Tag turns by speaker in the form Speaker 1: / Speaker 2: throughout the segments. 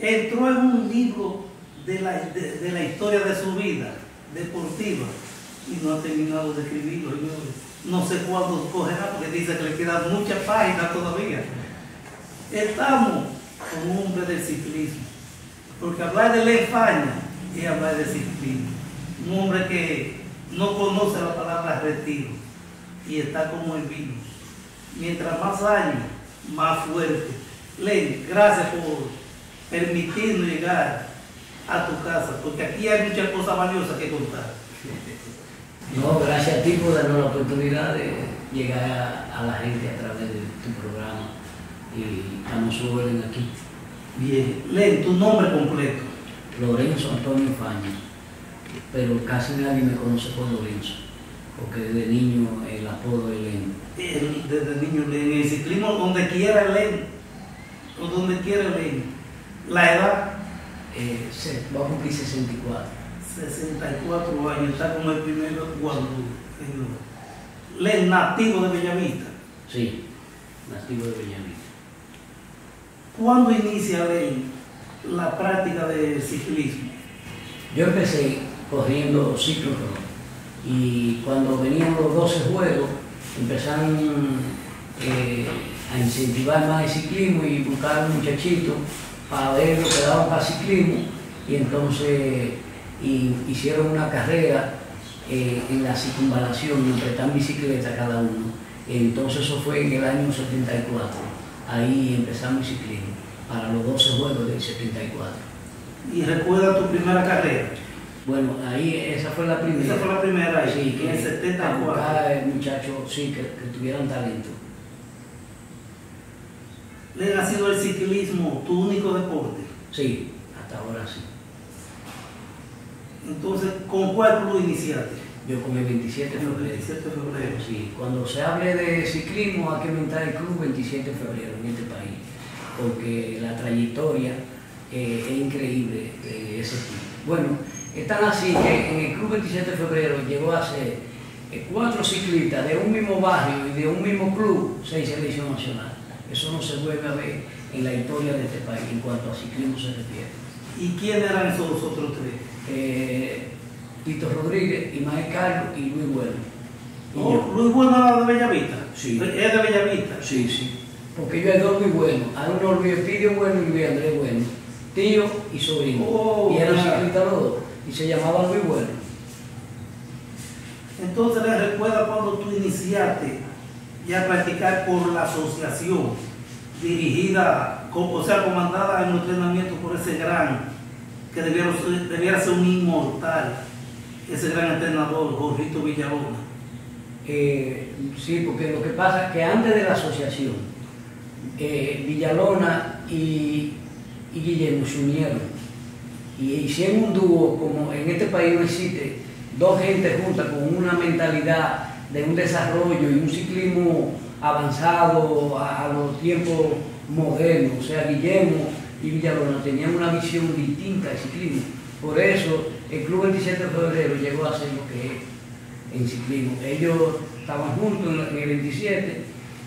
Speaker 1: Entró en un libro de la, de, la historia de su vida deportiva y no ha terminado de escribirlo, señores. No sé cuándo cogerá, porque dice que le quedan muchas páginas todavía. Estamos con un hombre del ciclismo, porque hablar de la España es hablar de ciclismo. Un hombre que no conoce la palabra retiro y está como el vino. Mientras más años, más fuerte. Len, gracias por permitirnos llegar a tu casa, porque aquí hay muchas cosas valiosas que contar.
Speaker 2: No, gracias a ti por darnos la oportunidad de llegar a, a la gente a través de tu programa y estamos orden aquí.
Speaker 1: Bien, Len, tu nombre completo.
Speaker 2: Lorenzo Antonio Faña, pero casi nadie me conoce por Lorenzo, porque desde niño el apodo es Len.
Speaker 1: Desde niño Len, en el ciclismo, donde quiera Len, o donde quiera Len. La edad,
Speaker 2: Eh, se, va a cumplir 64.
Speaker 1: 64 años, está como el primero guandú. señor. Len, nativo de Bellavista.
Speaker 2: Sí, nativo de Bellavista.
Speaker 1: ¿Cuándo inicia Len la práctica del ciclismo?
Speaker 2: Yo empecé corriendo ciclo y cuando venían los 12 juegos empezaron eh, a incentivar más el ciclismo y buscar muchachitos para ver lo que daban para ciclismo y entonces y- hicieron una carrera eh, en la circunvalación y prestan bicicleta cada uno. Entonces eso fue en el año 74. Ahí empezamos el ciclismo para los 12 juegos del 74.
Speaker 1: Y recuerda tu primera carrera.
Speaker 2: Bueno, ahí esa fue la primera.
Speaker 1: Esa fue la primera,
Speaker 2: Sí,
Speaker 1: en el
Speaker 2: que
Speaker 1: 74.
Speaker 2: buscar muchachos sí, que, que tuvieran talento.
Speaker 1: Len, ha sido el ciclismo tu único deporte.
Speaker 2: Sí, hasta ahora sí.
Speaker 1: Entonces, ¿con cuál club iniciaste?
Speaker 2: Yo con el 27 de febrero.
Speaker 1: 27 de febrero.
Speaker 2: Sí, cuando se hable de ciclismo hay que inventar el club 27 de febrero en este país, porque la trayectoria eh, es increíble de ese club. Bueno, es tan así que en el club 27 de febrero llegó a ser eh, cuatro ciclistas de un mismo barrio y de un mismo club, seis selección nacional. Eso no se vuelve a ver en la historia de este país en cuanto a ciclismo se refiere.
Speaker 1: ¿Y quién eran esos otros tres?
Speaker 2: Eh, Tito Rodríguez, Ismael Carlos y Luis Bueno.
Speaker 1: Oh, Luis Bueno era de Bellavista.
Speaker 2: Sí.
Speaker 1: Es de Bellavista.
Speaker 2: Sí, sí. Porque yo hay dos muy buenos. Hay uno Luis Espidio Bueno y Luis Andrés Bueno. Tío y sobrino.
Speaker 1: Oh,
Speaker 2: y eran ciclistas los dos. Y se llamaban Luis Bueno.
Speaker 1: Entonces, ¿le recuerda cuando tú iniciaste ya a practicar por la asociación dirigida, o sea, comandada en entrenamiento por ese gran, que debiera ser, debiera ser un inmortal, ese gran entrenador, Jorrito Villalona?
Speaker 2: Eh, sí, porque lo que pasa es que antes de la asociación, eh, Villalona y, y Guillermo se unieron y hicieron un dúo como en este país no existe, dos gente juntas con una mentalidad de un desarrollo y un ciclismo avanzado a, los tiempos modernos. O sea, Guillermo y Villalona tenían una visión distinta del ciclismo. Por eso el Club 27 de Febrero llegó a ser lo que es en ciclismo. Ellos estaban juntos en el 27,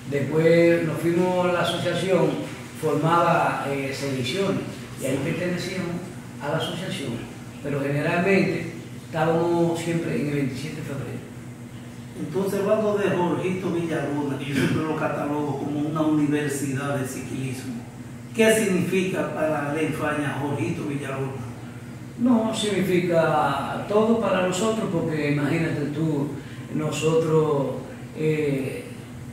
Speaker 2: después nos fuimos a la asociación, formaba eh, selecciones y ahí pertenecíamos a la asociación, pero generalmente estábamos siempre en el 27 de febrero.
Speaker 1: Entonces, hablando de Jorgito Villalona, que yo siempre lo catalogo como una universidad de ciclismo, ¿qué significa para la España Jorgito Villalona?
Speaker 2: No significa todo para nosotros, porque imagínate tú, nosotros, eh,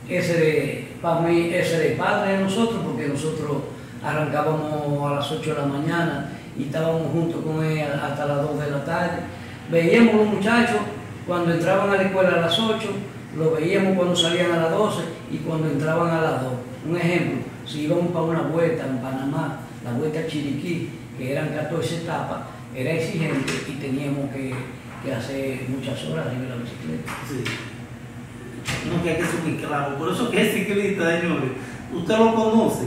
Speaker 2: ese para mí, ese de padre de nosotros, porque nosotros arrancábamos a las 8 de la mañana y estábamos juntos con él hasta las 2 de la tarde. Veíamos los muchachos cuando entraban a la escuela a las 8, lo veíamos cuando salían a las 12 y cuando entraban a las 2. Un ejemplo, si íbamos para una vuelta en Panamá, la vuelta a Chiriquí, que eran 14 etapas, era exigente y teníamos que, hacer muchas horas de la bicicleta.
Speaker 1: Sí. No que hay que ser muy claro. Por eso que es ciclista, señores. Usted lo conoce.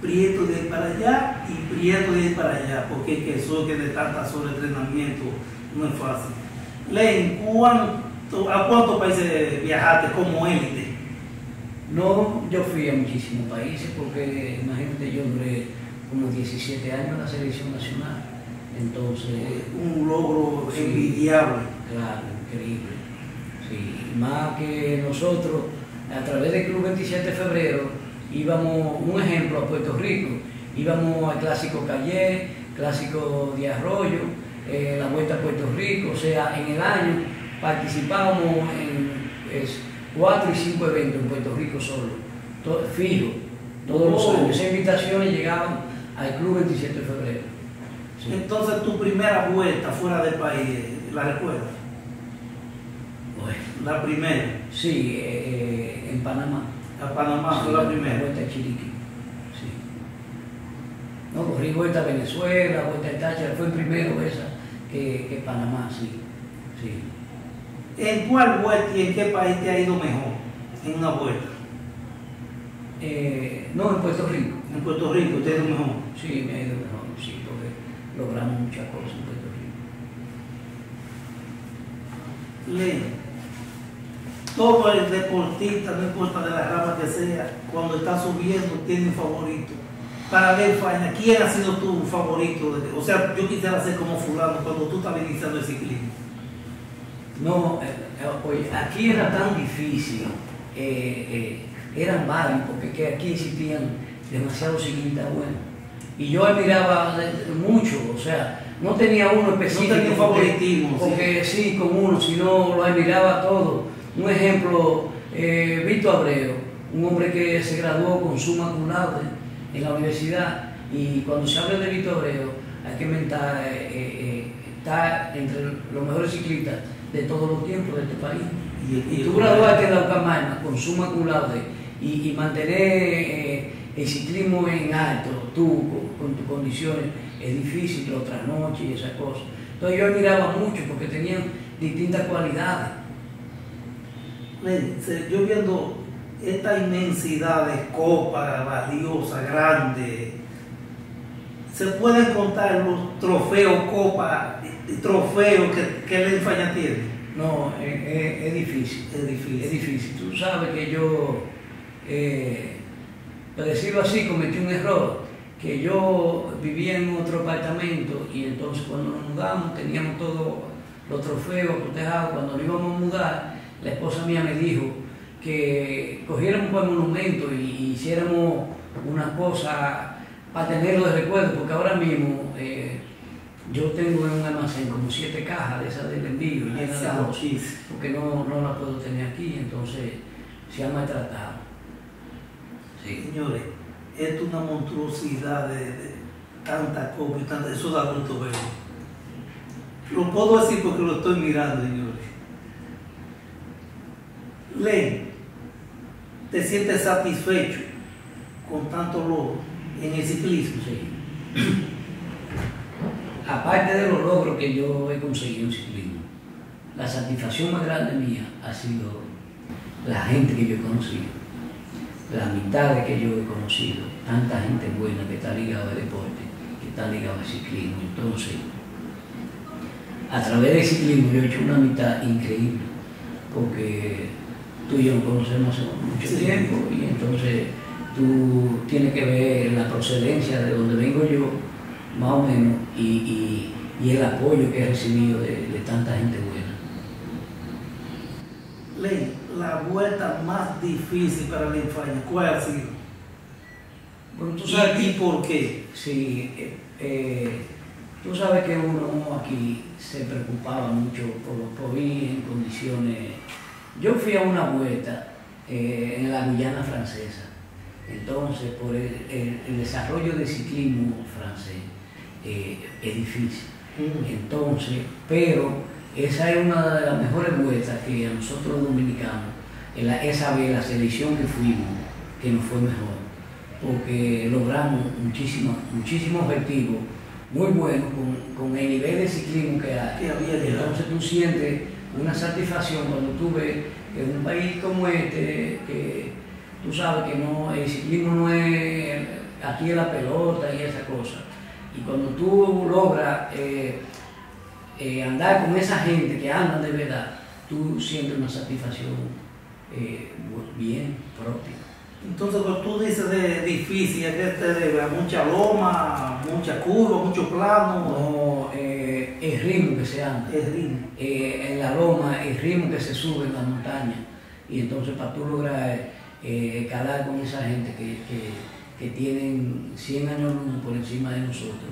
Speaker 1: Prieto de ir para allá y Prieto de ir para allá, porque que eso que de tanta sobreentrenamiento no es fácil. Len, ¿cuánto, ¿a cuántos países viajaste como élite?
Speaker 2: No, yo fui a muchísimos países porque imagínate, yo duré como 17 años en la selección nacional. Entonces,
Speaker 1: Un logro
Speaker 2: Sí.
Speaker 1: envidiable.
Speaker 2: claro, increíble. Sí, más que nosotros, a través del Club 27 de Febrero, íbamos, un ejemplo, a Puerto Rico, íbamos al Clásico Calle, Clásico de Arroyo, eh, la Vuelta a Puerto Rico, o sea, en el año participábamos en es, cuatro y cinco eventos en Puerto Rico solo, to- fijo, todos los
Speaker 1: Oh.
Speaker 2: años. Esas invitaciones llegaban al Club 27 de Febrero. Sí.
Speaker 1: Entonces, tu primera vuelta fuera del país, ¿la recuerdas?
Speaker 2: Bueno,
Speaker 1: La primera,
Speaker 2: sí, eh, en Panamá.
Speaker 1: a Panamá
Speaker 2: Sí,
Speaker 1: fue la primera.
Speaker 2: vuelta a Chiriquí. Sí. No, corrí vuelta a Venezuela, vuelta a Táchira, fue primero esa que, que Panamá, sí. sí.
Speaker 1: ¿En cuál vuelta y en qué país te ha ido mejor? En una vuelta.
Speaker 2: Eh, no, en Puerto Rico.
Speaker 1: En Puerto Rico te ha ido mejor.
Speaker 2: Sí, me ha ido mejor, sí, porque logramos muchas cosas en Puerto Rico.
Speaker 1: Lee. Todo el deportista, no importa de la rama que sea, cuando está subiendo tiene un favorito. Para ver, Faina, ¿quién ha sido tu favorito? O sea, yo quisiera ser como fulano cuando tú estabas iniciando el ciclismo.
Speaker 2: No, eh, eh, oye, aquí era tan difícil, eh, eh, eran varios, porque que aquí existían demasiados ciclistas buenos. Y yo admiraba mucho, o sea, no tenía uno específico.
Speaker 1: No tenía
Speaker 2: porque-
Speaker 1: favoritismo, sí.
Speaker 2: Porque sí, con uno, sino lo admiraba todo. Un ejemplo, Víctor Abreu, un hombre que se graduó con suma cum laude en la universidad. Y cuando se habla de Víctor Abreu, hay que mentar, eh, eh, eh, está entre los mejores ciclistas de todos los tiempos de este país.
Speaker 1: Y,
Speaker 2: Y tú graduaste en la Ucamaima con suma cum laude y, y mantener eh, el ciclismo en alto, tú con, con tus condiciones, es difícil, los trasnoches y esas cosas. Entonces yo admiraba mucho porque tenían distintas cualidades.
Speaker 1: Yo viendo esta inmensidad de copas valiosas, grandes, se pueden contar los trofeos, copas, y trofeos que, que Faña tiene.
Speaker 2: No, es, es- es difícil.
Speaker 1: Es difícil.
Speaker 2: Es difícil. Tú sabes que yo, eh, para decirlo así, cometí un error. Que yo vivía en otro apartamento y entonces cuando nos mudamos teníamos todos los trofeos protejados. Cuando nos íbamos a mudar, la esposa mía me dijo que cogiéramos un buen monumento y, hiciéramos una cosa para tenerlo de recuerdo, porque ahora mismo eh, yo tengo en un almacén como siete cajas de esas del envío llenas de arroz porque no, no la puedo tener aquí, entonces se ha maltratado. Sí.
Speaker 1: Señores, esto es una monstruosidad de, de tanta tanta, eso da gusto verlo. Lo puedo decir porque lo estoy mirando, señores. Len, ¿te sientes satisfecho con tanto logro en el ciclismo?
Speaker 2: Sí. Aparte de los logros que yo he conseguido en ciclismo, la satisfacción más grande mía ha sido la gente que yo he conocido, las amistades que yo he conocido, tanta gente buena que está ligada al deporte, que está ligada al ciclismo. Entonces, a través del ciclismo yo he hecho una amistad increíble, porque tú y yo nos conocemos hace mucho tiempo y entonces tú tienes que ver la procedencia de donde vengo yo, más o menos, y, y- y el apoyo que he recibido de, de tanta gente buena.
Speaker 1: Len, la vuelta más difícil para la Faña, ¿cuál ha sido?
Speaker 2: Bueno, tú
Speaker 1: ¿Y,
Speaker 2: sabes
Speaker 1: y
Speaker 2: que,
Speaker 1: por qué?
Speaker 2: sí, eh, eh, tú sabes que uno aquí se preocupaba mucho por, por ir en condiciones. Yo fui a una vuelta eh, en la Guyana francesa, entonces por el, el- el desarrollo del ciclismo francés eh, es difícil.
Speaker 1: Mm.
Speaker 2: Entonces, pero esa es una de las mejores vueltas que a nosotros dominicanos, en la- esa vez la selección que fuimos, que nos fue mejor, porque logramos muchísimos, muchísimos objetivos muy buenos con, con el nivel de ciclismo que hay. Entonces tú sientes una satisfacción cuando tú ves que un país como este, que tú sabes que no, el ciclismo no es aquí es la pelota y esa cosa. Y cuando tú logras eh, eh, andar con esa gente que anda de verdad, tú sientes una satisfacción eh, bien propia.
Speaker 1: Entonces, cuando tú dices de difícil, ¿a qué te debe? ¿A mucha loma, mucha curva, mucho plano?
Speaker 2: No, el ritmo que se anda.
Speaker 1: El ritmo.
Speaker 2: Eh, en la loma, el ritmo que se sube en la montaña. Y entonces para tú lograr eh, calar con esa gente que, que- que tienen 100 años por encima de nosotros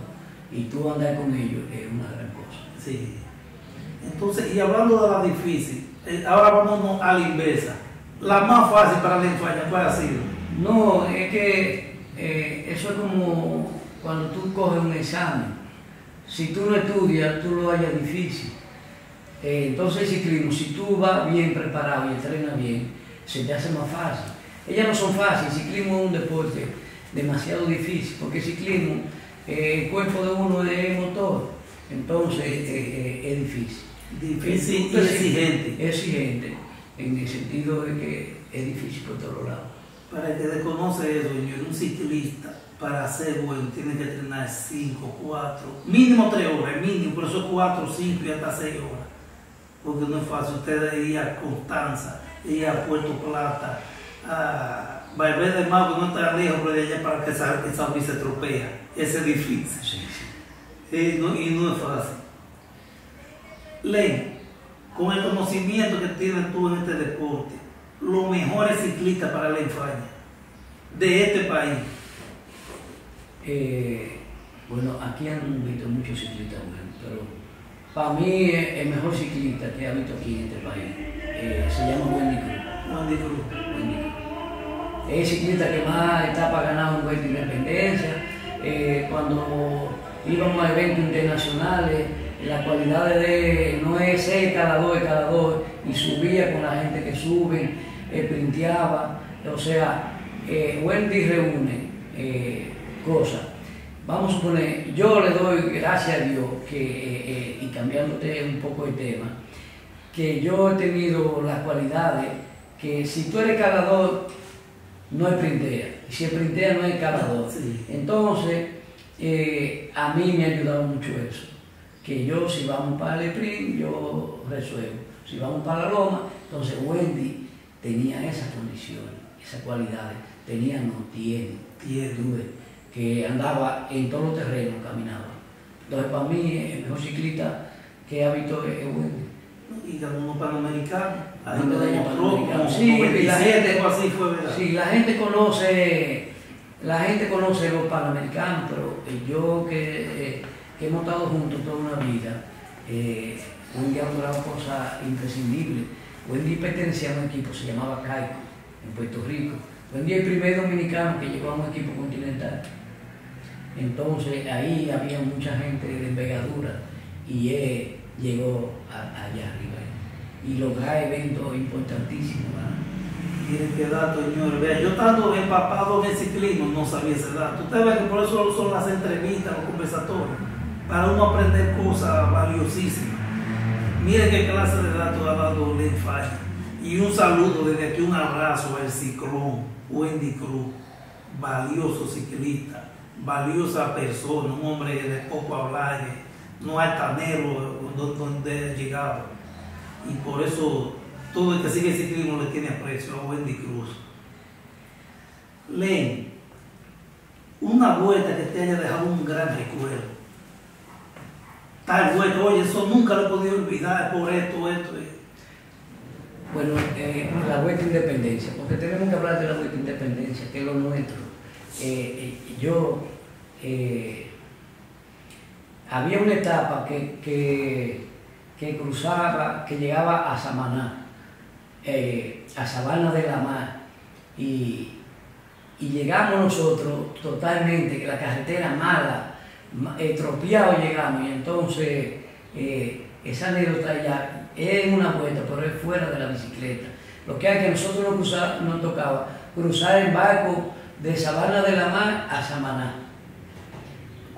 Speaker 2: y tú andar con ellos es una gran cosa.
Speaker 1: Sí. Entonces, y hablando de la difícil, eh, ahora vámonos a la inversa. La más fácil para la infancia, ¿cuál ha sido?
Speaker 2: No, es que eh, eso es como cuando tú coges un examen. Si tú no estudias, tú lo hallas difícil. Eh, entonces el ciclismo, si tú vas bien preparado y entrenas bien, se te hace más fácil. Ellas no son fáciles, el ciclismo es un deporte demasiado difícil, porque el ciclismo, eh, el cuerpo de uno es motor, entonces eh, es difícil.
Speaker 1: Difícil y exigente.
Speaker 2: Exigente, en el sentido de que es difícil por todos lados.
Speaker 1: Para el que desconoce eso, señor, un ciclista, para ser bueno, tiene que entrenar 5, 4, mínimo 3 horas, mínimo, por eso 4, 5 y hasta 6 horas. Porque no es fácil, usted ir a Constanza, ir a Puerto Plata, a Valverde que no está lejos, pero de allá para que esa, esa se tropea. Ese es difícil.
Speaker 2: Sí, sí.
Speaker 1: Eh, no- y no es fácil. Len, con el conocimiento que tienes tú en este deporte, los mejores ciclistas para la infancia de este país.
Speaker 2: Eh, bueno, aquí han visto muchos ciclistas buenos, pero para mí el mejor ciclista que ha visto aquí en este país eh, se llama Wendy Cruz.
Speaker 1: Wendy Cruz.
Speaker 2: Wendy Cruz. Es el ciclista que más etapas ha ganado en Vuelta Independencia. Eh, cuando íbamos a eventos internacionales, la cualidad de no es ser cada dos, cada dos, y subía con la gente que sube, eh, printeaba. O sea, Wendy reúne cosas. Vamos a suponer, yo le doy gracias a Dios que, eh, eh, y cambiándote un poco el tema, que yo he tenido las cualidades que si tú eres calador, no es printea. Y si es printea, no es calador.
Speaker 1: Sí.
Speaker 2: Entonces, eh, a mí me ha ayudado mucho eso. Que yo, si vamos para el sprint, yo resuelvo. Si vamos para la loma, entonces Wendy tenía esas condiciones, esas cualidades. Tenía, no tiene.
Speaker 1: Tiene.
Speaker 2: Que andaba en todos los terrenos, caminaba. Entonces, para mí, el mejor ciclista que ha visto es Wendy.
Speaker 1: Y ganó unos panamericanos. Ahí demostró como.
Speaker 2: Sí, la
Speaker 1: 97
Speaker 2: gente-
Speaker 1: o así fue, ¿verdad?
Speaker 2: Sí, la gente conoce, la gente conoce los panamericanos, pero yo que, eh, que hemos estado juntos toda una vida, eh, Wendy ha logrado cosas imprescindibles. Wendy pertenecía a un equipo, se llamaba Caico, en Puerto Rico. Wendy es el primer dominicano que llegó a un equipo continental. Entonces ahí había mucha gente de envergadura y él llegó a- allá arriba y lograr eventos importantísimos.
Speaker 1: Miren qué dato, señores. Vea, yo estando empapado en el ciclismo no sabía ese dato. Usted ve que por eso son las entrevistas, los conversatorios, para uno aprender cosas valiosísimas. Miren qué clase de datos ha dado Falla. Y un saludo desde aquí, un abrazo al ciclón, Wendy Cruz, valioso ciclista, valiosa persona, un hombre de poco hablar, no altanero donde, donde llegaba. Y por eso todo el que sigue el ciclismo le tiene aprecio a Wendy Cruz. Len, una vuelta que te haya dejado un gran recuerdo. Tal vuelta, oye, eso nunca lo he podido olvidar por esto, esto. esto.
Speaker 2: Bueno, eh, la Vuelta Independencia, porque tenemos que hablar de la Vuelta Independencia, que es lo nuestro. Eh, eh, yo, eh, había una etapa que, que, cruzaba, que llegaba a Samaná, eh, a Sabana de la Mar, y, y llegamos nosotros totalmente, que la carretera mala, ma- eh, tropiado llegamos, y entonces eh, esa anécdota ya es una vuelta, pero es fuera de la bicicleta. Lo que hay que nosotros nos, cruza- nos tocaba cruzar el barco de Sabana de la Mar a Samaná.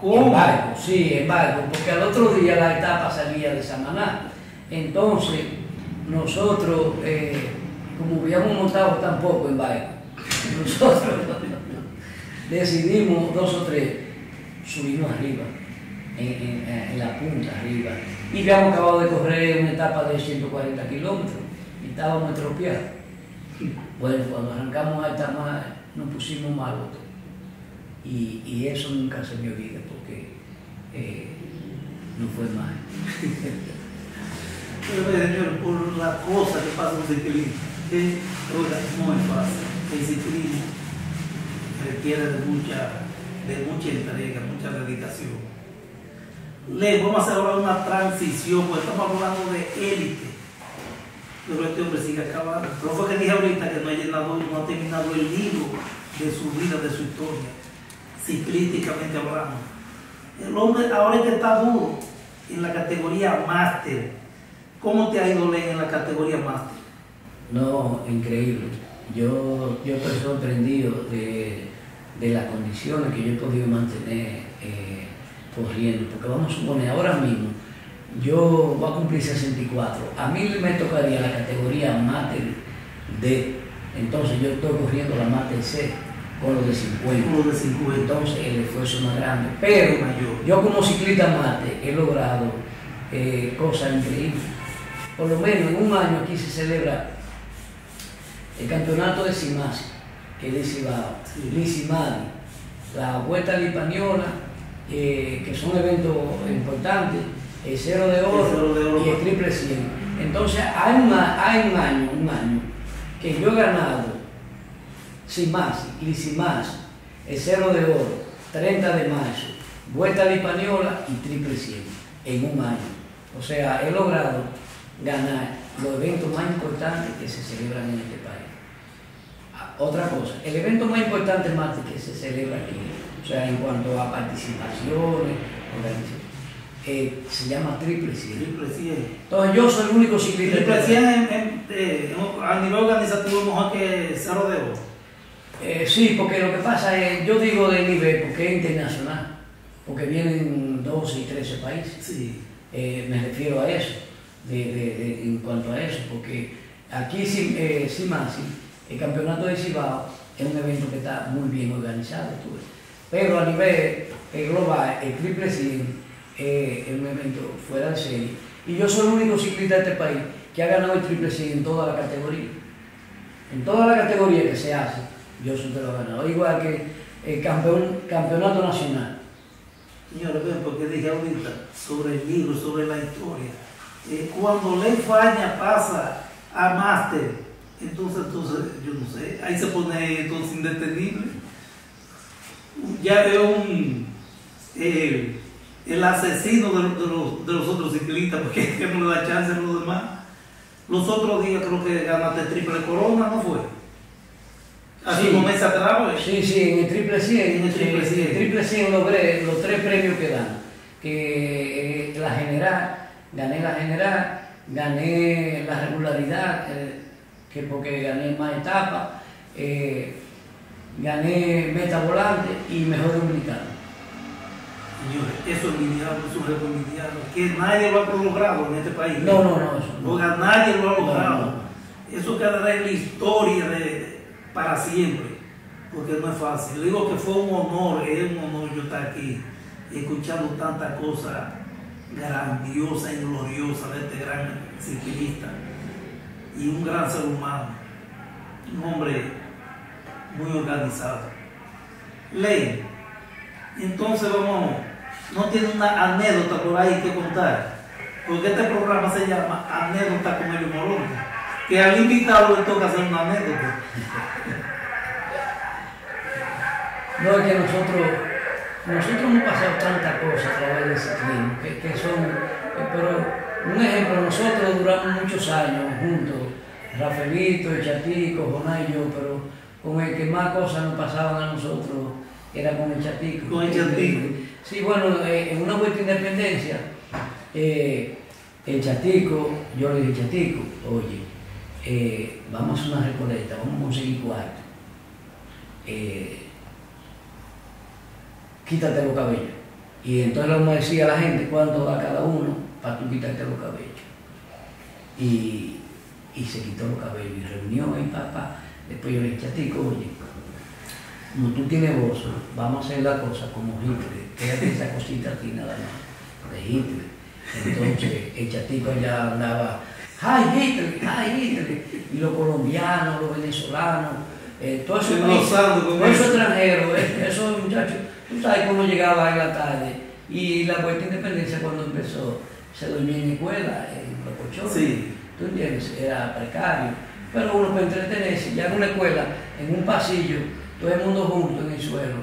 Speaker 2: En barco, sí, en barco, porque al otro día la etapa salía de Samaná. Entonces, nosotros, eh, como habíamos montado tampoco en barco, nosotros decidimos dos o tres subirnos arriba, en, la punta arriba. Y habíamos acabado de correr una etapa de 140 kilómetros y estábamos estropeados. Bueno, cuando arrancamos a esta más, nos pusimos malos. Y, eso nunca se me olvida porque eh, no fue mal.
Speaker 1: Pero, señor, por la cosa que pasa con el ciclismo, es fácil. El ciclismo requiere de mucha, de mucha entrega, mucha dedicación. Le vamos a hacer ahora una transición, porque estamos hablando de élite. Pero este hombre sigue acabando. Pero fue que dije ahorita que no ha llenado, no ha terminado el libro de su vida, de su historia, ciclísticamente hablando. El hombre ahora que está duro en la categoría máster. ¿Cómo te ha ido leer en la categoría máster?
Speaker 2: No, increíble. Yo, yo estoy sorprendido de, de las condiciones que yo he podido mantener eh, corriendo. Porque vamos a suponer, ahora mismo, yo voy a cumplir 64. A mí me tocaría la categoría máster D. Entonces yo estoy corriendo la máster C con los de 50.
Speaker 1: Con los de 50.
Speaker 2: Entonces el esfuerzo es más grande. Pero yo como ciclista mate he logrado eh, cosas increíbles. Por lo menos en un año aquí se celebra el campeonato de Simasi, que es de Cibao, sí. la Vuelta de Española, eh, que son eventos importantes, el Cero de Oro, y el Triple 100. Entonces hay, hay un año, un año, que yo he ganado Simasi, Lisimasi, el Cero de Oro, 30 de marzo, Vuelta de Española y Triple 100 en un año. O sea, he logrado ganar los eventos más importantes que se celebran en este país. Ah, otra cosa, el evento más importante más que se celebra aquí, o sea, en cuanto a participaciones, eh, se llama Triple 100.
Speaker 1: Triple 100.
Speaker 2: Entonces yo soy el único ciclista.
Speaker 1: Triple 100 en, en, eh, a nivel organizativo mejor que Cerro de Oro.
Speaker 2: Eh, sí, porque lo que pasa es, yo digo de nivel porque es internacional, porque vienen 12 y 13 países.
Speaker 1: Sí.
Speaker 2: Eh, me refiero a eso de, de, en cuanto a eso, porque aquí sí, eh, sí más, el campeonato de Cibao es un evento que está muy bien organizado, pero a nivel eh, global, el triple 100 es un evento fuera de serie. Y yo soy el único ciclista de este país que ha ganado el triple 100 en toda la categoría. En toda la categoría que se hace, yo soy el que lo he ganado. Igual que el campeón, campeonato nacional.
Speaker 1: Señores, porque dije ahorita sobre el libro, sobre la historia eh, cuando Ley Faña pasa a máster, entonces, entonces, yo no sé, ahí se pone entonces indetenible. Ya es un, el asesino de, de, los, de, los, otros ciclistas, porque que no le da chance a los demás. Los otros días creo que ganaste triple corona, ¿no fue? Así sí. meses atrás.
Speaker 2: Sí, sí, en el triple 100. En el triple 100, el triple 100 logré los tres premios que dan. Que eh, la general gané la general, gané la regularidad, eh, que porque gané más etapas, eh, gané meta volante y mejor dominicano.
Speaker 1: Señores, eso es eso es récord que nadie lo ha logrado en este país.
Speaker 2: No, no, no. Eso
Speaker 1: no. nadie lo ha logrado. No, no. Eso quedará en la historia de, para siempre, porque no es fácil. Le digo que fue un honor, es un honor yo estar aquí escuchando tantas cosas grandiosa y gloriosa de este gran ciclista y un gran ser humano, un hombre muy organizado. Ley, entonces vamos, no tiene una anécdota por ahí que contar, porque este programa se llama Anécdota con el Moronte, que al invitado le toca hacer una anécdota.
Speaker 2: No es que nosotros nosotros hemos pasado tantas cosas a través del ciclismo, que, que son, pero un ejemplo, nosotros duramos muchos años juntos, Rafaelito, el Chatico, Jonás y yo, pero con el que más cosas nos pasaban a nosotros era con el Chatico.
Speaker 1: Con el Chatico.
Speaker 2: Sí, bueno, eh, en una vuelta de independencia, eh, el Chatico, yo le dije, Chatico, oye, eh, vamos a hacer una recoleta, vamos a conseguir cuarto. Eh, quítate los cabellos. Y entonces vamos a decir a la gente cuánto da cada uno para tú quitarte los cabellos. Y, y se quitó los cabellos y reunió y papá. Después yo le dije, Chatico, oye, como tú tienes voz, vamos a hacer la cosa como Hitler, quédate esa cosita aquí nada más, de Hitler. Entonces el chatico ya andaba, ¡ay Hitler! ¡ay Hitler! Y los colombianos, los venezolanos, eh, todo eso, todo eso extranjero, eh, esos muchachos, tú sabes cómo llegaba en la tarde y la vuelta de independencia cuando empezó, se dormía en la escuela, en los colchones.
Speaker 1: Sí.
Speaker 2: ¿Tú entiendes? Era precario. Pero uno para entretenerse, ya en una escuela, en un pasillo, todo el mundo junto en el suelo,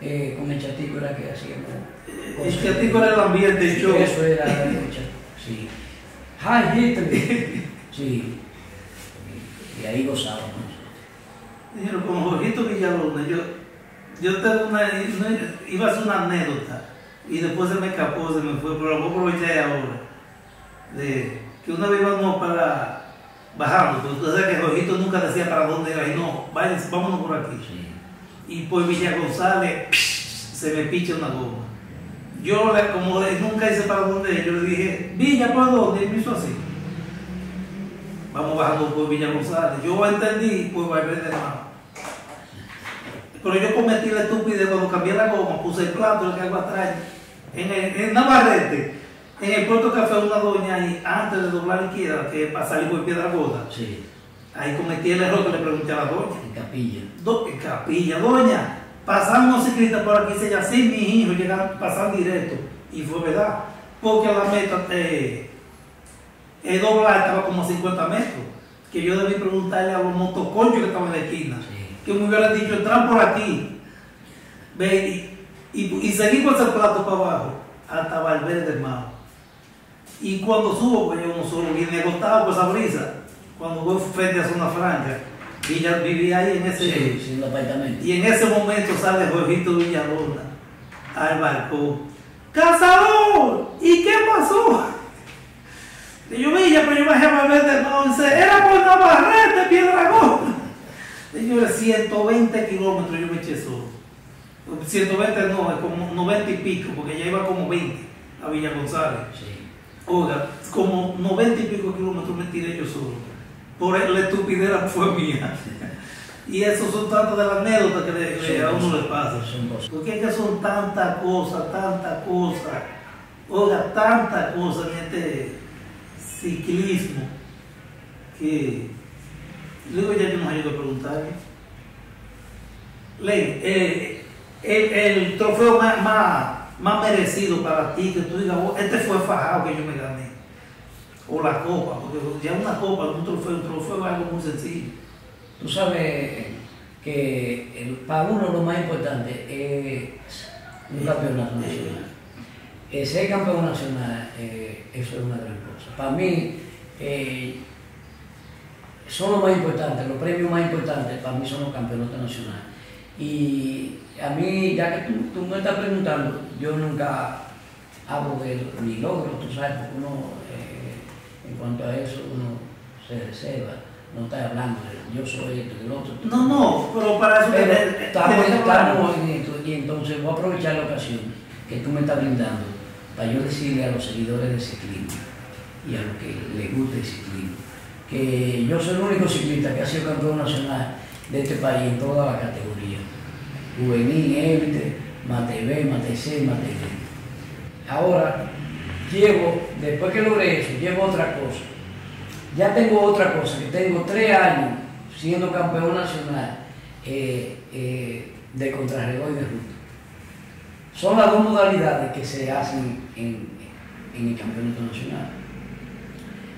Speaker 2: eh, con el chatico era que hacíamos.
Speaker 1: El chatico era el ambiente.
Speaker 2: Eso era chatico, sí. ¡Hi Hitler! Sí. Y ahí gozábamos.
Speaker 1: Dijeron, como Jorgito Villalona, yo, yo tengo una, iba a ser una anécdota y después se me escapó, se me fue, pero lo voy a aprovechar ahora. De que una vez íbamos para bajando, porque sabes que Jorgito nunca decía para dónde era y no, vaya, vámonos por aquí. Y por Villa González se me picha una goma. Yo, como nunca hice para dónde, yo le dije, Villa, ¿para dónde? Y me hizo así. Vamos bajando por Villa González. Yo entendí, pues volver de nuevo. Pero yo cometí la estupidez cuando cambié la goma, puse el plato, el que hago atrás, en, el, en Navarrete, en el Puerto Café, una doña ahí, antes de doblar la izquierda, que para salir por Piedra Gorda.
Speaker 2: Sí.
Speaker 1: Ahí cometí el error que le pregunté a la doña.
Speaker 2: En capilla.
Speaker 1: Do, en capilla, doña, pasaron unos ciclistas por aquí, se así mis hijos llegaron, pasan directo. Y fue verdad, porque la meta, eh, el doblar estaba como a 50 metros. Que yo debí preguntarle a los motoconchos que estaban en la esquina.
Speaker 2: Sí.
Speaker 1: Que me hubieran dicho, entran por aquí. Ve, y, y, y seguí con ese plato para abajo, hasta Valverde, hermano. Y cuando subo, pues yo no solo viene agotado por esa brisa. Cuando voy frente a Zona Franca, Villa, vivía ahí en ese.
Speaker 2: Sí, sí, en el apartamento.
Speaker 1: Y en ese momento sale Jorgito Villalona al balcón. ¡Cazador! ¿Y qué pasó? Y yo Villa, pero yo bajé a Valverde, no, dice, era por Navarrete, Piedra Gorda. Señores, 120 kilómetros yo me eché solo. 120 no, es como 90 y pico, porque ya iba como 20 a Villa González.
Speaker 2: Sí.
Speaker 1: Oiga, como 90 y pico kilómetros me tiré yo solo. Por la estupidez fue mía. Y eso son tantas de las anécdotas que le-
Speaker 2: Sí,
Speaker 1: le- a uno le pasa. Porque es que son tantas cosas, tantas cosas. Oiga, tantas cosas en este ciclismo que luego ya yo no hay que preguntarle. Len, eh, el, el trofeo más, más, más merecido para ti, que tú digas, "Oh, este fue fajado que yo me gané. O la copa, porque ya una copa, un trofeo, un trofeo es algo muy sencillo.
Speaker 2: Tú sabes que el- para uno lo más importante es un campeonato nacional. Eh, ser campeón nacional, eh, eso es una gran cosa. Para mí, eh, son los más importantes, los premios más importantes para mí son los campeonatos nacionales. Y a mí, ya que tú, tú me estás preguntando, yo nunca hablo de mi logro, tú sabes, porque uno, en cuanto a eso, uno se reserva, no está hablando de yo soy esto y el otro.
Speaker 1: No, no, pero para eso
Speaker 2: Pero estamos, estamos en esto y entonces voy a aprovechar la ocasión que tú me estás brindando para yo decirle a los seguidores del ciclismo y a los que les gusta el ciclismo que yo soy el único ciclista que ha sido campeón nacional de este país en toda la categoría. Juvenil, élite, Mate B, Mate C, Mate D. Ahora, llevo, después que logré eso, llevo otra cosa. Ya tengo otra cosa, que tengo tres años siendo campeón nacional eh, eh, de contrarreloj y de ruta. Son las dos modalidades que se hacen en, en el campeonato nacional.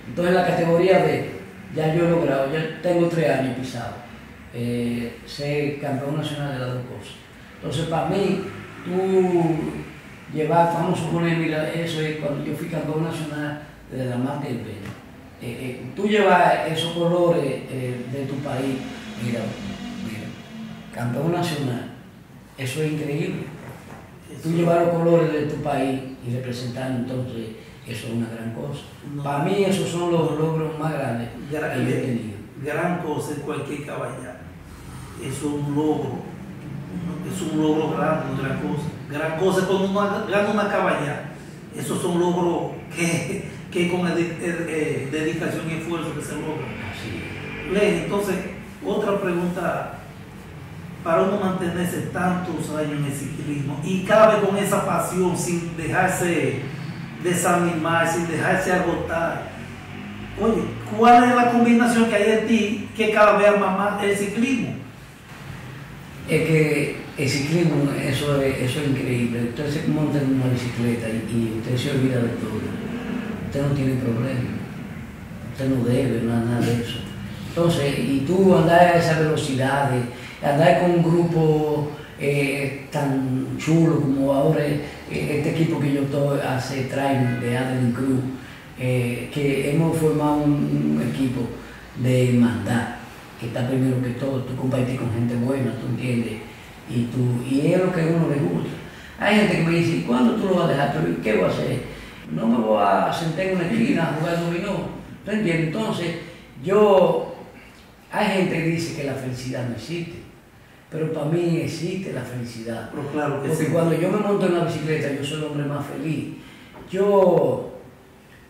Speaker 2: Entonces en la categoría B, ya yo he logrado, ya tengo tres años pisado, eh, ser campeón nacional de las dos cosas. Entonces para mí, tú llevar, vamos a suponer, mira, eso es cuando yo fui campeón nacional de la marca del pelo. Eh, eh, tú llevar esos colores eh, de tu país, mira, mira, campeón nacional, eso es increíble. Tú llevar los colores de tu país y representar entonces, eso es una gran cosa.
Speaker 1: No.
Speaker 2: Para mí esos son los logros más grandes que yo he tenido.
Speaker 1: gran cosa en cualquier caballero. Es un logro. Es un logro grande, gran cosa. Gran cosa es cuando uno gana una caballada. Esos son logros que, que con edi- eh, dedicación y esfuerzo que se
Speaker 2: es.
Speaker 1: Len, entonces, otra pregunta para uno mantenerse tantos años en el ciclismo y cabe con esa pasión sin dejarse desanimar, sin dejarse agotar. Oye, ¿cuál es la combinación que hay en ti que cada vez ama más el ciclismo?
Speaker 2: Es que el ciclismo, eso es, eso es increíble. Usted se monta en una bicicleta y, y usted se olvida de todo. Usted no tiene problema. Usted no debe nada, nada de eso. Entonces, y tú andar a esa velocidad, andar con un grupo eh, tan chulo como ahora eh, este equipo que yo estoy hace traen de Adrian Cruz, eh, que hemos formado un, un equipo de hermandad, que está primero que todo, tú compartir con gente buena, tú entiendes, y, tú, y es lo que a uno le gusta. Hay gente que me dice, ¿cuándo tú lo vas a dejar? Pero ¿qué voy a hacer? No me voy a sentar en una esquina a jugar dominó. ¿Tú entiendes? Entonces, yo, hay gente que dice que la felicidad no existe, pero para mí existe la felicidad.
Speaker 1: Pero claro que
Speaker 2: Porque
Speaker 1: sí.
Speaker 2: cuando yo me monto en la bicicleta, yo soy el hombre más feliz. Yo,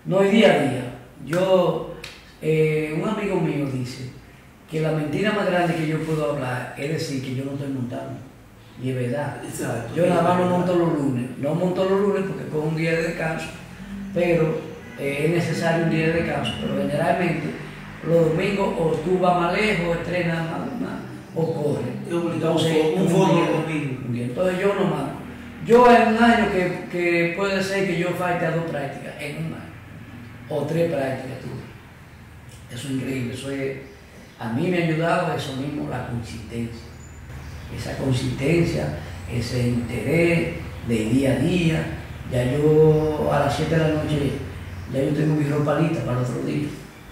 Speaker 2: no es día a día. Yo, eh, un amigo mío dice que la mentira más grande que yo puedo hablar es decir que yo no estoy montando. Y es verdad.
Speaker 1: Exacto.
Speaker 2: Yo nada más no monto los lunes. No monto los lunes porque cojo un día de descanso, pero eh, es necesario un día de descanso. Pero generalmente los domingos o tú vas más lejos, estrenas más, más, o corres. Entonces,
Speaker 1: un fondo.
Speaker 2: Entonces yo no mando. Yo en un año que, que puede ser que yo falte a dos prácticas, en un año. O tres prácticas tuve. Eso es increíble. Eso es, a mí me ha ayudado eso mismo, la consistencia. Esa consistencia, ese interés de día a día. Ya yo a las 7 de la noche, ya yo tengo mi ropa lista para el otro día.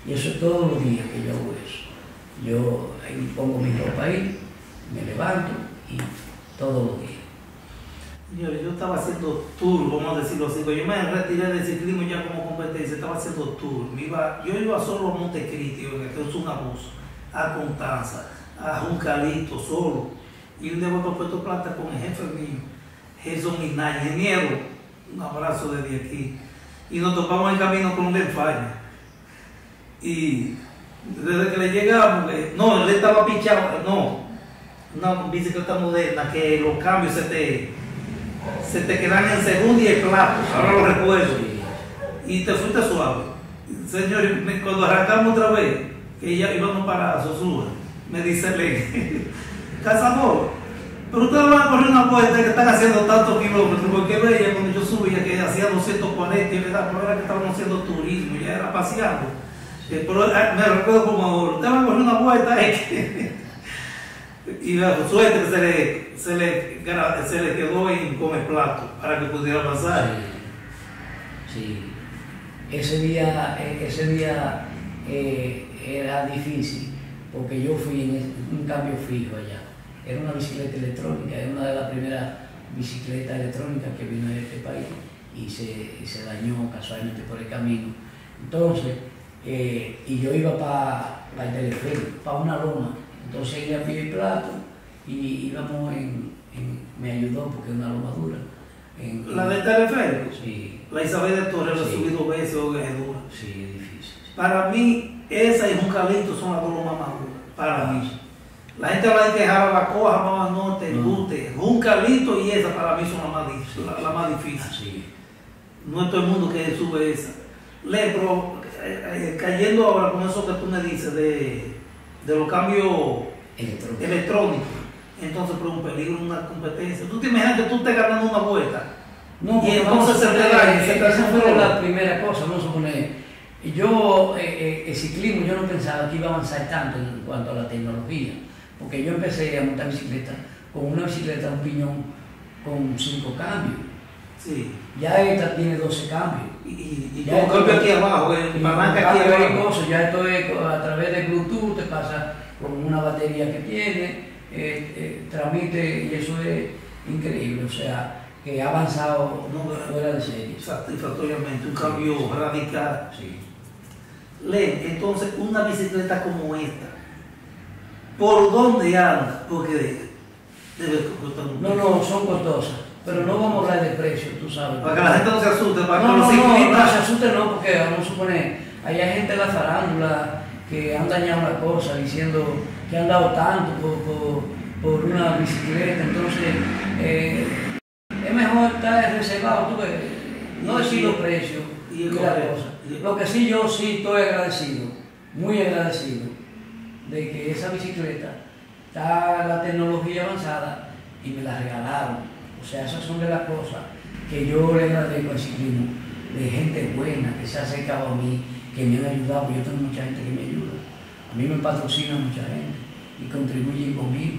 Speaker 2: Y eso es todos los días que yo hago eso. Yo ahí pongo mi ropa ahí, me levanto y todos los días.
Speaker 1: Señores, yo estaba haciendo tour, vamos a decirlo así, yo me retiré del ciclismo ya como competencia, estaba haciendo tour. Me iba, yo iba solo a Montecristi, que es un abuso, a Contanza, a Juncalito, solo. Y un día voy para Puerto Plata con el jefe mío, Gerson Minay, ingeniero, un abrazo desde aquí. Y nos topamos en camino con un Falla. Y desde que le llegamos, eh, no, él estaba pichado, no, una bicicleta moderna que los cambios se te, se te quedan en segundo y el plato, ahora lo recuerdo, y te fuiste suave. Señor, cuando arrancamos otra vez, que ya íbamos para Sosúa, me dice Len, Cazador, pero ustedes van a correr una puerta que están haciendo tantos kilómetros, porque veía cuando yo subía que hacía 240 y verdad, pero era que estábamos haciendo turismo, ya era paseando. Eh, Pero eh, me recuerdo como ahora, ustedes van a correr una puerta que y suerte que se le, se le, quedó en con el plato para que pudiera pasar.
Speaker 2: Sí, sí. Ese día, eh, ese día eh, era difícil porque yo fui en un cambio fijo allá. Era una bicicleta electrónica, era una de las primeras bicicletas electrónicas que vino a este país y se, y se dañó casualmente por el camino. Entonces, eh, y yo iba para el teleférico, para una loma. Entonces ella pidió el plato y íbamos en, en- me ayudó porque es una loma dura. En-
Speaker 1: La del teleférico,
Speaker 2: Sí,
Speaker 1: la Isabel de Torres, he
Speaker 2: Sí.
Speaker 1: subido veces, es dura.
Speaker 2: sí, es difícil.
Speaker 1: Para mí, esa y Juncalito son las dos más duras. Para mí. La gente va a quejar a la coja, más norte,
Speaker 2: No.
Speaker 1: Bute. Juncalito y esa para mí son las más, la, la más difíciles. No es todo el mundo que sube esa. Le, pero eh, eh, cayendo ahora con eso que tú me dices de, de los cambios
Speaker 2: electrónico.
Speaker 1: electrónicos, entonces por un peligro una competencia. Tú te imaginas que tú estés ganando una vuelta.
Speaker 2: No,
Speaker 1: Y entonces se te te
Speaker 2: esa fue la primera cosa, vamos a suponer. Yo, eh, eh, el ciclismo, yo no pensaba que iba a avanzar tanto en cuanto a la tecnología, porque yo empecé a montar bicicleta con una bicicleta, un piñón con cinco cambios.
Speaker 1: Sí.
Speaker 2: Ya esta tiene 12 cambios.
Speaker 1: Y, y, y
Speaker 2: Ya
Speaker 1: con golpe aquí abajo, el
Speaker 2: Y
Speaker 1: palanca aquí
Speaker 2: y
Speaker 1: abajo.
Speaker 2: cosas, ya esto es a través de Bluetooth, te pasa con una batería que tiene, eh, eh, transmite y eso es increíble, o sea, que ha avanzado
Speaker 1: No,
Speaker 2: fuera de serie.
Speaker 1: Satisfactoriamente, un cambio radical.
Speaker 2: Sí.
Speaker 1: Len, entonces una bicicleta como esta, ¿por dónde anda? Porque debe costar un
Speaker 2: No, no, son costosas, pero no vamos a hablar de precio, tú sabes.
Speaker 1: Para que la gente no se asuste, para
Speaker 2: No,
Speaker 1: que
Speaker 2: no,
Speaker 1: los
Speaker 2: no, no,
Speaker 1: ciclistas...
Speaker 2: se asusten no, porque vamos a suponer, hay gente de la farándula que han dañado la cosa diciendo que han dado tanto por, por, por una bicicleta, entonces eh, es mejor estar reservado, tú ves, no decir los precios
Speaker 1: Y
Speaker 2: y la cosa. Lo que sí yo sí estoy agradecido, muy agradecido, de que esa bicicleta está la tecnología avanzada y me la regalaron. O sea, esas son de las cosas que yo le agradezco al ciclismo, de gente buena que se ha acercado a mí, que me han ayudado, yo tengo mucha gente que me ayuda. A mí me patrocina mucha gente y contribuyen conmigo.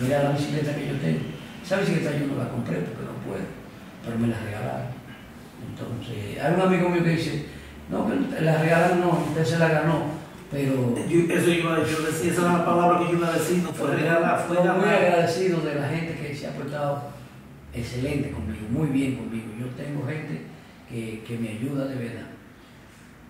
Speaker 2: Mira la bicicleta que yo tengo. Esa bicicleta yo no la compré porque no puedo, pero me la regalaron. Entonces, hay un amigo mío que dice, no, que la regalaron, no, usted se la ganó, pero
Speaker 1: Yo- eso iba a yo decir, esa era la palabra que yo iba a decir, no fue regalar, fue
Speaker 2: muy agradecido de la gente que se ha portado excelente conmigo, muy bien conmigo. Yo tengo gente que, que me ayuda de verdad.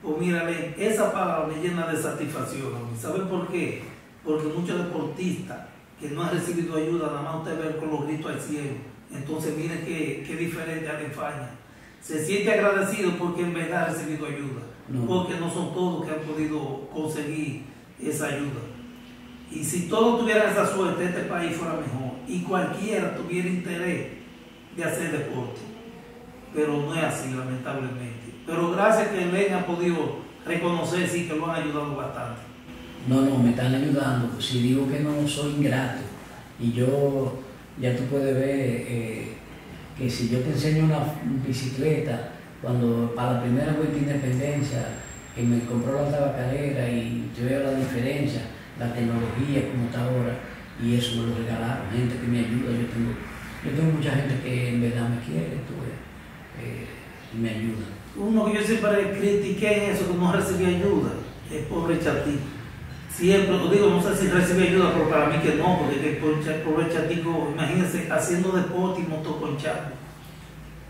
Speaker 1: Pues mira, ven, esa palabra me llena de satisfacción. a mí. ¿Sabe por qué? Porque muchos deportistas que no han recibido ayuda, nada más usted ve con los gritos al cielo. Entonces, miren qué, qué diferente a la España. Se siente agradecido porque en verdad ha recibido ayuda.
Speaker 2: No.
Speaker 1: Porque no son todos que han podido conseguir esa ayuda. Y si todos tuvieran esa suerte, este país fuera mejor. Y cualquiera tuviera interés de hacer deporte. Pero no es así, lamentablemente. Pero gracias que Len ha podido reconocer, sí, que lo han ayudado bastante.
Speaker 2: No, no, me están ayudando. Si digo que no soy ingrato y yo, ya tú puedes ver eh, que si yo te enseño una bicicleta, cuando para la primera vuelta de independencia, que me compró la tabacalera y yo veo la diferencia, la tecnología como está ahora, y eso me lo regalaron, gente que me ayuda, yo tengo, yo tengo mucha gente que en verdad me quiere, tú eh, y me ayuda.
Speaker 1: Uno que yo siempre critiqué en eso, que no ayuda, el pobre Chatico. Siempre, os digo, no sé si recibe ayuda, pero para mí que no, porque el pobre Cha- pobre Chatico, imagínense, haciendo deporte y motoconchando.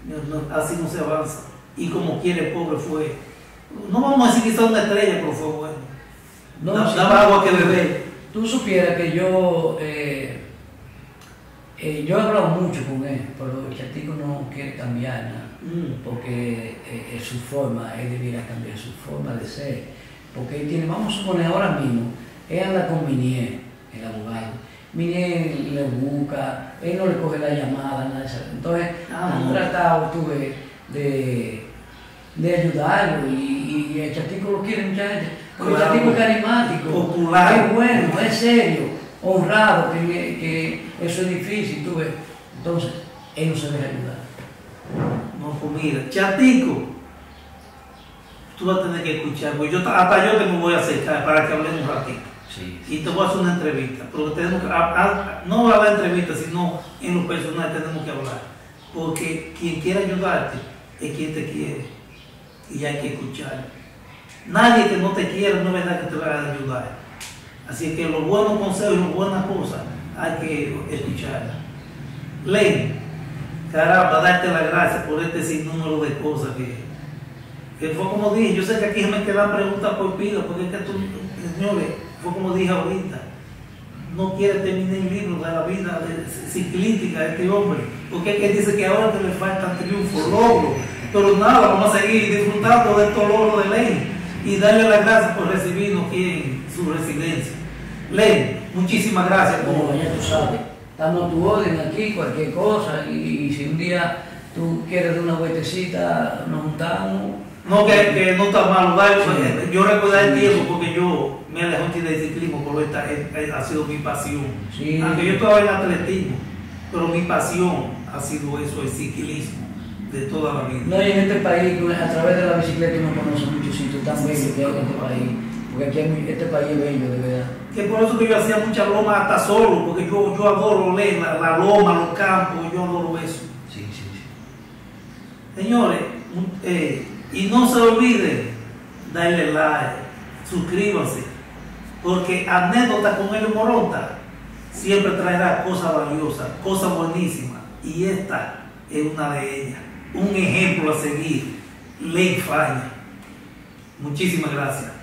Speaker 1: No, no, así no se avanza. Y como quiere, el pobre fue. No vamos a decir que una estrella, pero fue bueno.
Speaker 2: Sí,
Speaker 1: daba agua que beber.
Speaker 2: Tú supieras que yo, eh, eh, yo he hablado mucho con él, pero el chatico no quiere cambiar nada,
Speaker 1: Mm.
Speaker 2: porque eh, es su forma, él debiera cambiar su forma de ser, porque él tiene, vamos a suponer ahora mismo, él anda con Minier, el abogado, Minier le busca, él no le coge la llamada, nada de eso. entonces
Speaker 1: Ah,
Speaker 2: han
Speaker 1: no.
Speaker 2: tratado tú ves, de, de ayudarlo y, y- y el chatico lo quiere mucha gente, porque
Speaker 1: Claro.
Speaker 2: el chatico es carismático,
Speaker 1: Popular.
Speaker 2: es bueno, es serio, honrado, que, que eso es difícil, tú ves. Entonces, él no se deja ayudar.
Speaker 1: No, pues mira, Chatico, tú vas a tener que escuchar, porque yo, ta- hasta yo te me voy a acercar para que hablemos un ratito.
Speaker 2: Sí.
Speaker 1: Y te voy a hacer una entrevista, pero tenemos que, a- a- no a la entrevista, sino en lo personal tenemos que hablar. Porque quien quiere ayudarte es quien te quiere y hay que escuchar. Nadie que no te quiera no es verdad que te va a ayudar. Así que los buenos consejos y las buenas cosas hay que escucharlas. Len, caramba, darte las gracias por este sinnúmero de cosas que, que fue como dije, yo sé que aquí se me quedan preguntas por pila, porque es que tú, señores, fue como dije ahorita, no quiere terminar el libro de la vida ciclística de este hombre, porque es que dice que ahora que le faltan triunfos, logros, pero nada, vamos a seguir disfrutando de estos logros de ley y darle las gracias por recibirnos aquí en su residencia. Ley, muchísimas gracias
Speaker 2: Como
Speaker 1: por
Speaker 2: ya tú sabes, estamos a tu orden aquí, cualquier cosa, y, y si un día tú quieres dar una vueltecita, nos juntamos.
Speaker 1: No, que, que no está mal, ¿verdad?
Speaker 2: Sí.
Speaker 1: yo recuerdo el
Speaker 2: Sí,
Speaker 1: tiempo
Speaker 2: sí.
Speaker 1: porque yo me alejé un del ciclismo, pero esta es- es- ha sido mi pasión.
Speaker 2: Sí.
Speaker 1: Aunque yo estaba en atletismo, pero mi pasión ha sido eso, el ciclismo, de toda la vida.
Speaker 2: No, y en este país, a través de la bicicleta uno conoce muchos sitios tan bellos que hay en este país, porque aquí este país es bello, de verdad.
Speaker 1: Que por eso que yo hacía mucha loma hasta solo, porque yo, yo adoro leer la, la loma, los campos, yo adoro eso.
Speaker 2: Sí, sí, sí.
Speaker 1: Señores, eh, y no se olviden darle like, suscríbanse, porque anécdota con el Moronta siempre traerá cosas valiosas, cosas buenísimas, y esta es una de ellas, un ejemplo a seguir, Ley Falla. Muchísimas gracias.